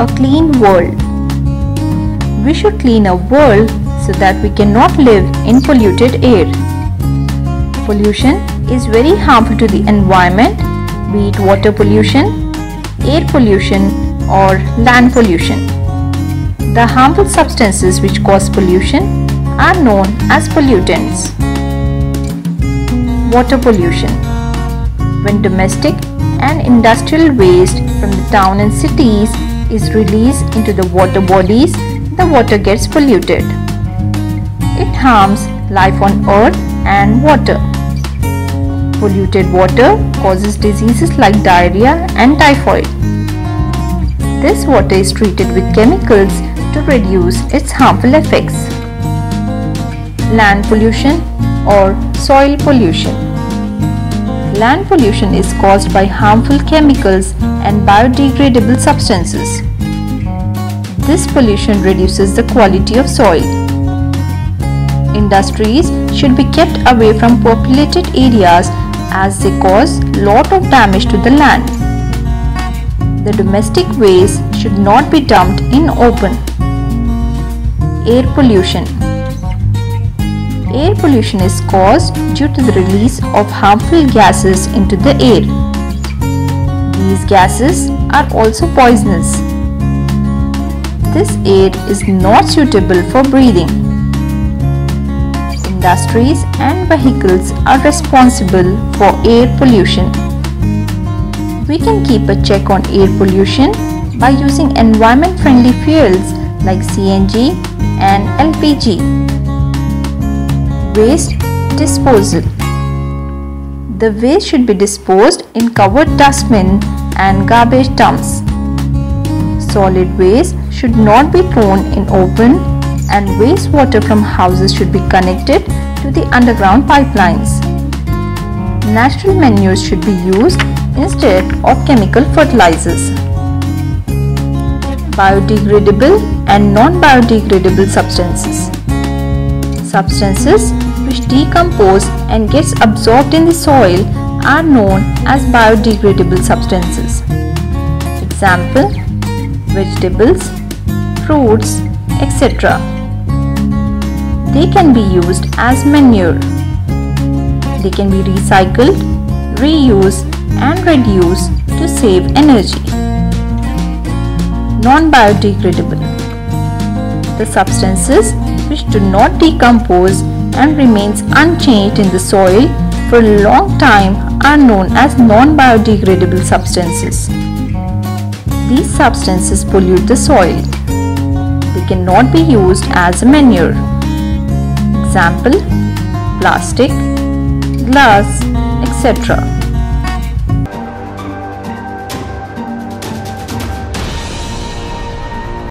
a clean world. We should clean our world so that we cannot live in polluted air. Pollution is very harmful to the environment, be it water pollution, air pollution or land pollution. The harmful substances which cause pollution are known as pollutants. Water pollution. When domestic and industrial waste from the town and cities is released into the water bodies, the water gets polluted. It harms life on earth and water. Polluted water causes diseases like diarrhea and typhoid. This water is treated with chemicals to reduce its harmful effects. Land pollution or soil pollution. Land pollution is caused by harmful chemicals and biodegradable substances. This pollution reduces the quality of soil. Industries should be kept away from populated areas as they cause lot of damage to the land. The domestic waste should not be dumped in open. Air pollution. Air pollution is caused due to the release of harmful gases into the air. These gases are also poisonous. This air is not suitable for breathing. Industries and vehicles are responsible for air pollution. We can keep a check on air pollution by using environment friendly fuels like CNG and LPG. Waste disposal. The waste should be disposed in covered dustbin and garbage dumps. Solid waste should not be thrown in open and wastewater from houses should be connected to the underground pipelines. Natural manures should be used instead of chemical fertilizers. Biodegradable and non-biodegradable substances. Substances which decompose and gets absorbed in the soil are known as biodegradable substances. Example vegetables, fruits, etc. They can be used as manure. They can be recycled, reused and reduced to save energy. Non-biodegradable The substances which do not decompose and remains unchanged in the soil for a long time are known as non-biodegradable substances. These substances pollute the soil. Cannot be used as a manure. Example, plastic, glass, etc.